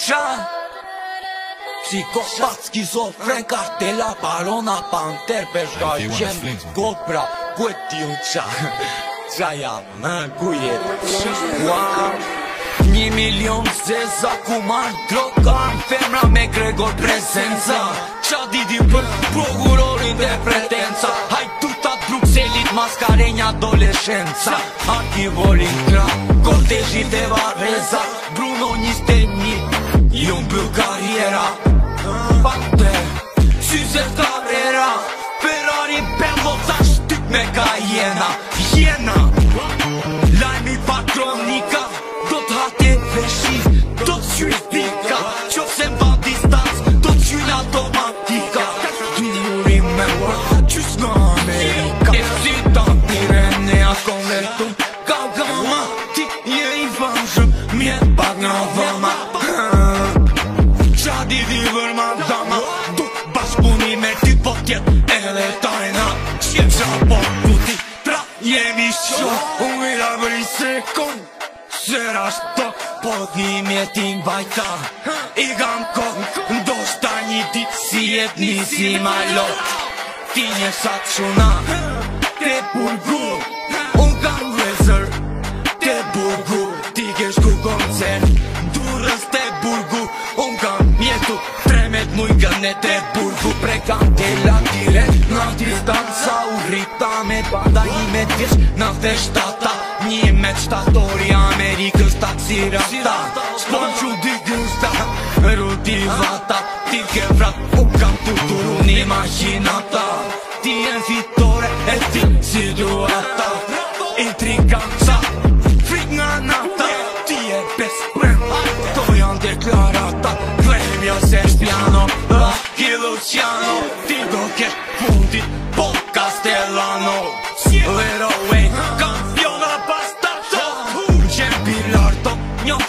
Shan Si kopat skizor Frenka tela Panter për shkaj qem Gop pra ku e ti unë qa Qa jam Një milion zeza ku marrë droga Femra me Gregor presenza Qa didi për prokurorin dhe pretenca Hajtu ta Bruxellit maskarenja dole shenca Aki vorin kra Kortejit e Cabrera Fatte Suzer Cabrera Ferrari Bembo Tash tyk me ka jena Jena Lajmi patronika Do t'hati veshi Do t'qyri pika Qof se mba distans Do t'qyri automatika Dinuri me ura Qys në Amerika Qesit t'antire Ne as konvertu Ka gama Ka gama Gjera shto, po dhimi e bajta I gam kohë, ndo shta një dit si e nisi ma Ti një shatë shuna, te burgu Unë kam vëzër, te burgu Ti kesh ku koncert, du te burgu Unë kam mjetu, tremet mu i gëne te burgu Pre kam te la tire, na u rita me i me tjesh, Në dhe shtata Një me të Vini kës taksi rata Spon që di gusta Ru di vata Ti ke vrat U kam të duru një mashina Ti e fitore E ti si duata Intrigant sa Frik Ti e pes me To janë deklarata Klemja se shpjano Kilo Luciano Ti do kështë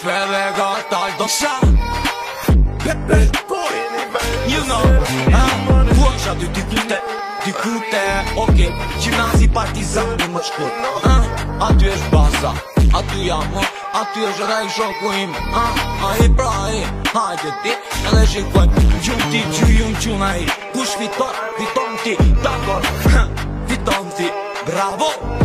Feve gata i do sha Pepe You know ha? Kua kësha dy ty klute Ty kute Ok Gjimnazi partizan më shkut ha? A ty është baza A ty jam ha? A ty është rej shoku im ha? A i pra i Hajde ti Edhe shikoj Gjum ti gjyjum gjuna i Kush fiton Fiton ti Dakor Fiton ti Bravo